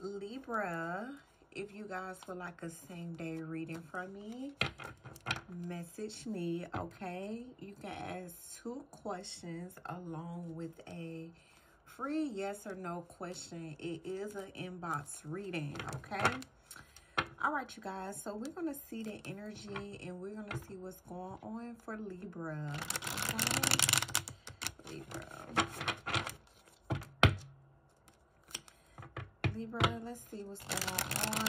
Libra, if you guys would like a same day reading from me, message me, okay? You can ask two questions along with a free yes or no question. It is an inbox reading, okay? All right, you guys. So we're going to see the energy and we're going to see what's going on for Libra, okay? Libra. Libra, let's see what's going on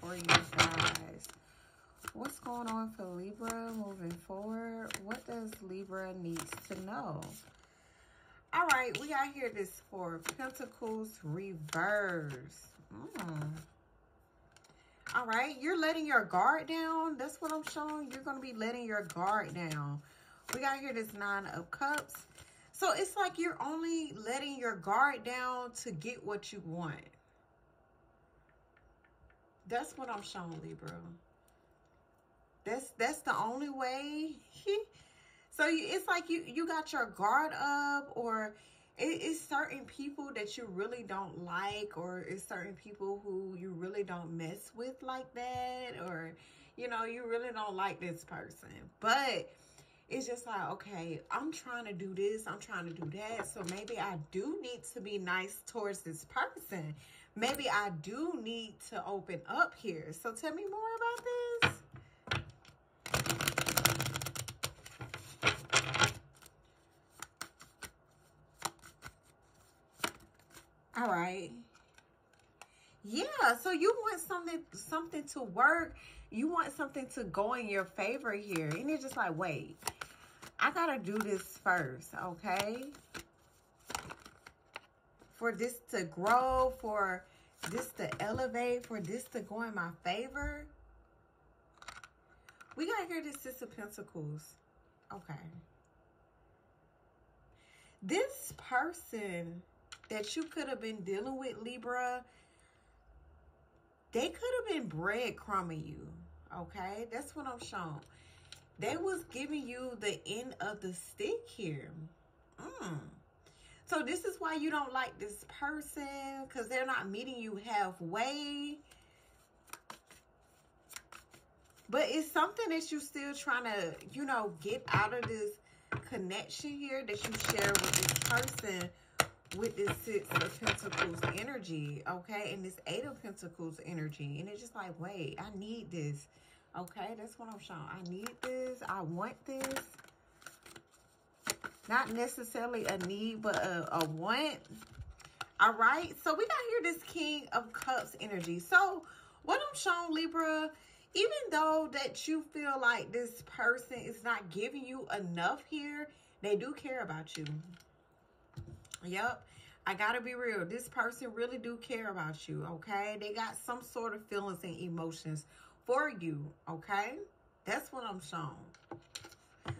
for you guys. What's going on for Libra moving forward? What does Libra needs to know? All right, we got here this Four Pentacles reverse. Mm. All right, you're letting your guard down. That's what I'm showing. You're going to be letting your guard down. We got here this Nine of Cups. So it's like you're only letting your guard down to get what you want. That's what I'm showing, Libra. That's that's the only way. so you, it's like you you got your guard up, or it, it's certain people that you really don't like, or it's certain people who you really don't mess with like that, or you know you really don't like this person, but it's just like, okay, I'm trying to do this, I'm trying to do that. So maybe I do need to be nice towards this person. Maybe I do need to open up here. So tell me more about this. All right. Yeah, so you want something something to work. You want something to go in your favor here. And you're just like, wait, I got to do this first, okay? For this to grow, for this to elevate, for this to go in my favor. We got here this Six of Pentacles. Okay. This person that you could have been dealing with, Libra, they could have been breadcrumbing you. Okay? That's what I'm showing. They was giving you the end of the stick here. Mm. So this is why you don't like this person because they're not meeting you halfway. But it's something that you're still trying to, you know, get out of this connection here that you share with this person with this Six of Pentacles energy, okay? And this Eight of Pentacles energy. And it's just like, wait, I need this. Okay, that's what I'm showing. I need this. I want this. Not necessarily a need, but a, a want. All right. So we got here this King of Cups energy. So what I'm showing, Libra, even though that you feel like this person is not giving you enough here, they do care about you. Yep. I got to be real. This person really do care about you, okay? They got some sort of feelings and emotions for you, okay? That's what I'm showing.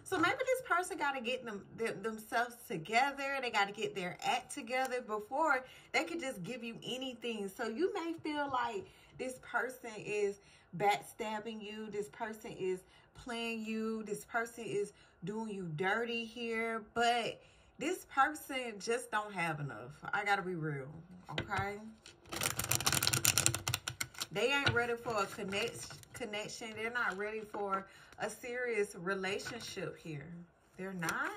So maybe this person got to get them, them, themselves together. They got to get their act together before they could just give you anything. So you may feel like this person is backstabbing you. This person is playing you. This person is doing you dirty here. But this person just don't have enough. I got to be real, okay? They ain't ready for a connect, connection. They're not ready for a serious relationship here. They're not.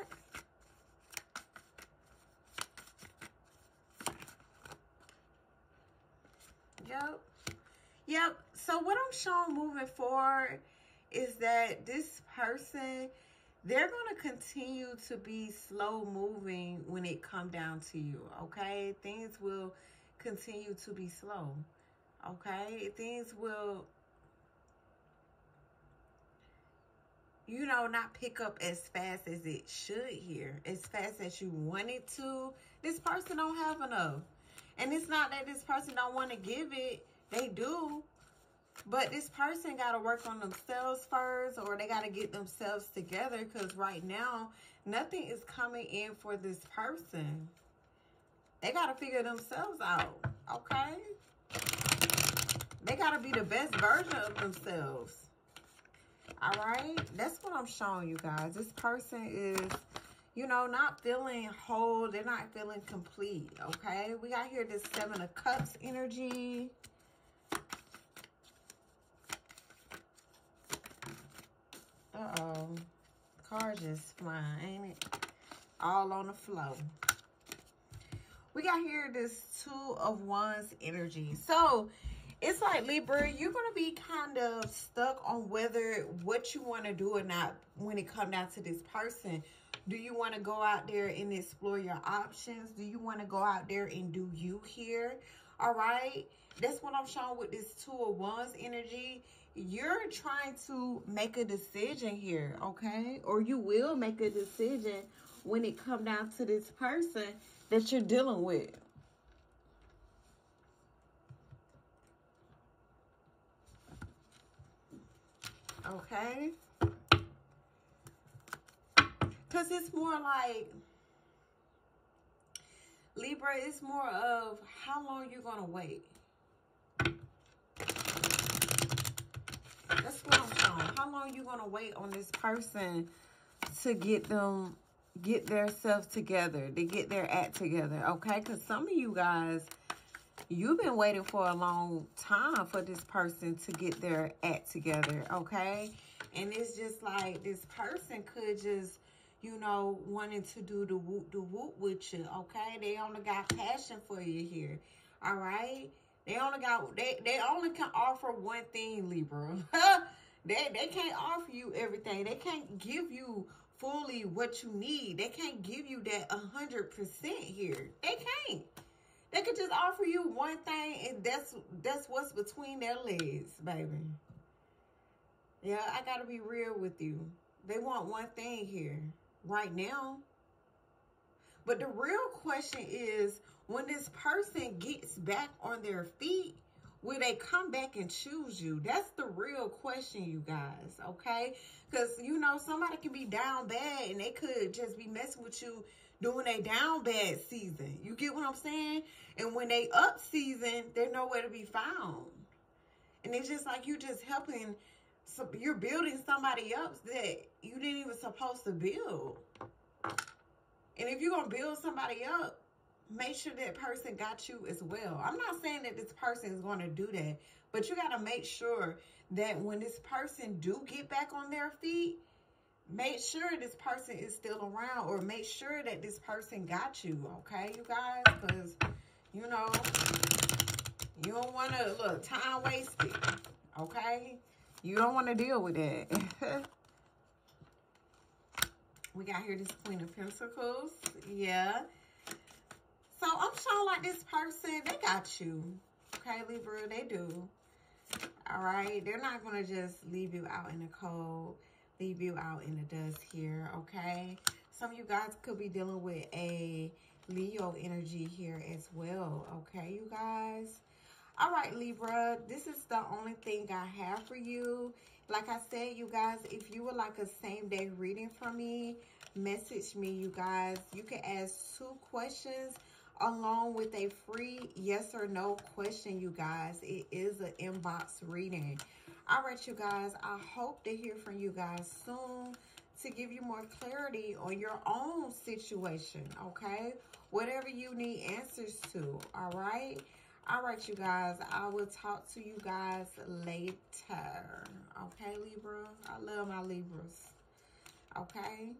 Yep. Yep. So what I'm showing moving forward is that this person, they're going to continue to be slow moving when it come down to you. Okay. Things will continue to be slow okay? Things will, you know, not pick up as fast as it should here, as fast as you want it to. This person don't have enough. And it's not that this person don't want to give it. They do. But this person got to work on themselves first or they got to get themselves together because right now, nothing is coming in for this person. They got to figure themselves out, okay? They got to be the best version of themselves. All right? That's what I'm showing you guys. This person is, you know, not feeling whole. They're not feeling complete, okay? We got here this Seven of Cups energy. Uh-oh. Car just flying, ain't it? All on the flow. We got here this Two of Wands energy. So, it's like Libra, you're going to be kind of stuck on whether what you want to do or not when it comes down to this person. Do you want to go out there and explore your options? Do you want to go out there and do you here? All right. That's what I'm showing with this two of wands energy. You're trying to make a decision here, okay? Or you will make a decision when it come down to this person that you're dealing with. Okay? Because it's more like, Libra, it's more of how long you're going to wait. That's what I'm showing. How long you going to wait on this person to get them, get their self together, to get their act together, okay? Because some of you guys, you've been waiting for a long time for this person to get their act together, okay? And it's just like this person could just you know, wanting to do the whoop the whoop with you, okay? They only got passion for you here, all right? They only got, they, they only can offer one thing, Libra. they, they can't offer you everything. They can't give you fully what you need. They can't give you that 100% here. They can't. They could just offer you one thing and that's that's what's between their legs, baby. Yeah, I got to be real with you. They want one thing here right now. But the real question is when this person gets back on their feet, will they come back and choose you? That's the real question, you guys, okay? Because, you know, somebody can be down bad and they could just be messing with you during a down bad season. You get what I'm saying? And when they up season, they're nowhere to be found. And it's just like you just helping so you're building somebody else that you didn't even supposed to build. And if you're going to build somebody up, make sure that person got you as well. I'm not saying that this person is going to do that, but you got to make sure that when this person do get back on their feet, make sure this person is still around or make sure that this person got you, okay, you guys? Because, you know, you don't want to, look, time wasted, okay? You don't want to deal with it. we got here this Queen of Pentacles. Yeah. So I'm showing like this person, they got you. Okay, Libra, they do. All right. They're not going to just leave you out in the cold, leave you out in the dust here. Okay. Some of you guys could be dealing with a Leo energy here as well. Okay, you guys. All right, Libra, this is the only thing I have for you. Like I said, you guys, if you would like a same day reading from me, message me, you guys. You can ask two questions along with a free yes or no question, you guys. It is an inbox reading. All right, you guys, I hope to hear from you guys soon to give you more clarity on your own situation, okay? Whatever you need answers to, all right? All right, you guys. I will talk to you guys later. Okay, Libra? I love my Libras. Okay?